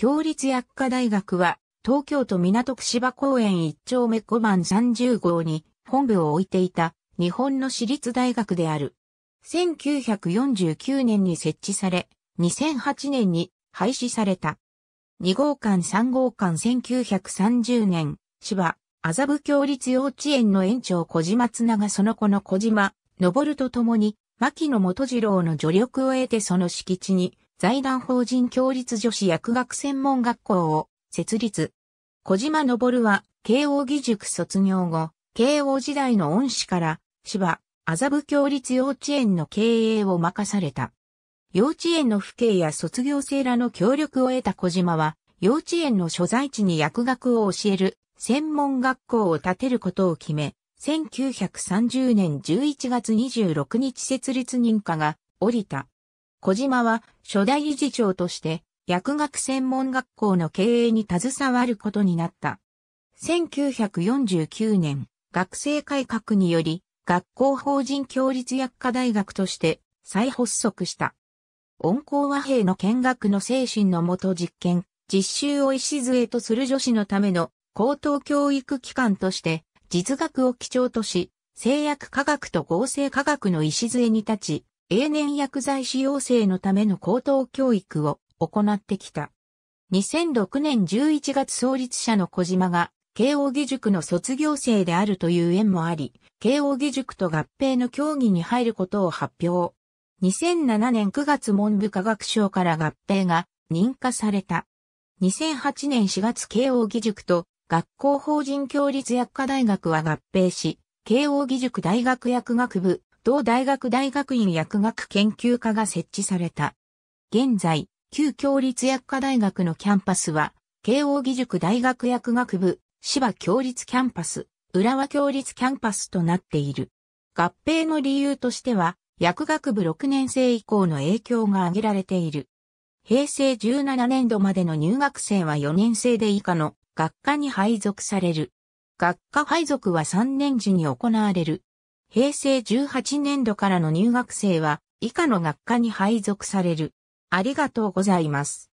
共立薬科大学は、東京都港区芝公園一丁目5番30号に本部を置いていた日本の私立大学である。1949年に設置され、2008年に廃止された。2号館3号館1930年、芝、麻布共立幼稚園の園長小島つながその子の小島、登るとともに、牧野元次郎の助力を得てその敷地に、財団法人共立女子薬学専門学校を設立。小島昇は、慶応義塾卒業後、慶応時代の恩師から、芝、麻布共立幼稚園の経営を任された。幼稚園の父兄や卒業生らの協力を得た小島は、幼稚園の所在地に薬学を教える専門学校を建てることを決め、1930年11月26日設立認可が降りた。小島は初代理事長として薬学専門学校の経営に携わることになった。1949年、学生改革により学校法人協立薬科大学として再発足した。温厚和平の見学の精神のもと実験、実習を礎とする女子のための高等教育機関として実学を基調とし、製薬科学と合成科学の礎に立ち、永年薬剤師養成のための高等教育を行ってきた。2006年11月創立者の小島が、慶応義塾の卒業生であるという縁もあり、慶応義塾と合併の協議に入ることを発表。2007年9月文部科学省から合併が認可された。2008年4月慶応義塾と学校法人協立薬科大学は合併し、慶応義塾大学薬学部同大学大学院薬学研究科が設置された。現在、旧共立薬科大学のキャンパスは、慶応義塾大学薬学部、芝共立キャンパス、浦和共立キャンパスとなっている。合併の理由としては、薬学部6年制移行の影響が挙げられている。平成17年度までの入学生は4年制で以下の学科に配属される。学科配属は3年次に行われる。平成18年度からの入学生は以下の学科に配属される。ありがとうございます。